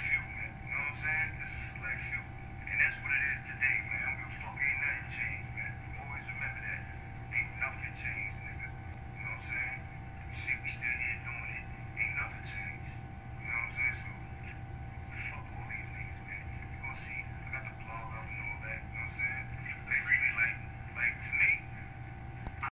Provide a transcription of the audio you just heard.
fuel, man. You know what I'm saying? This is select fuel. And that's what it is today, man. I don't give fuck.